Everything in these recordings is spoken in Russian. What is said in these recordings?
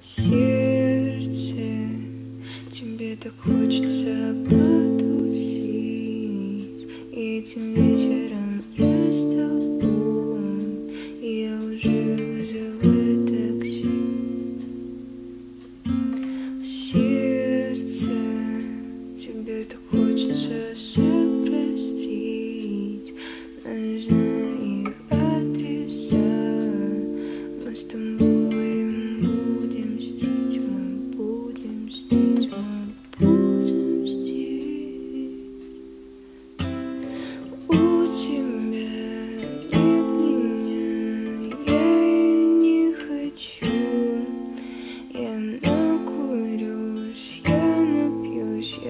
сердце. Тебе так хочется потусить. Этим вечером я с тобой. Я уже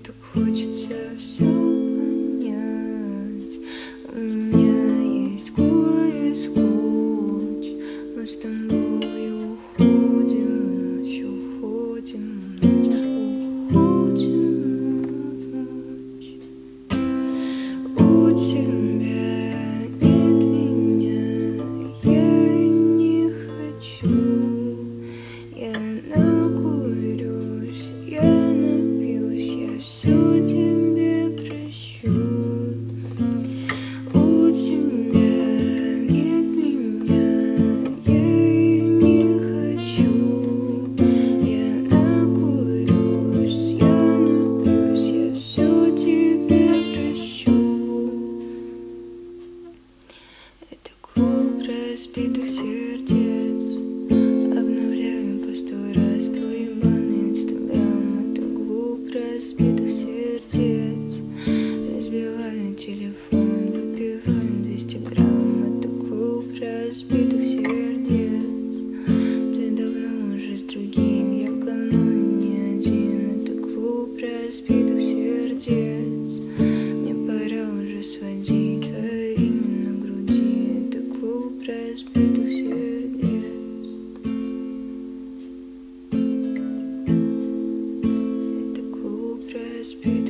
так хочется все perdido. Just pit.